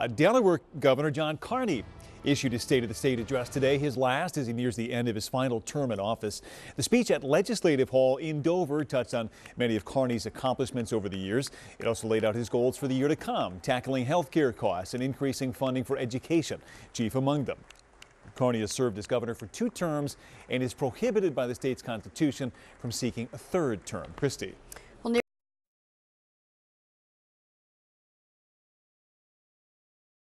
Uh, Delaware Governor John Carney issued his State of the State address today, his last as he nears the end of his final term in office. The speech at Legislative Hall in Dover touched on many of Carney's accomplishments over the years. It also laid out his goals for the year to come, tackling health care costs and increasing funding for education, chief among them. Carney has served as governor for two terms and is prohibited by the state's constitution from seeking a third term. Christie.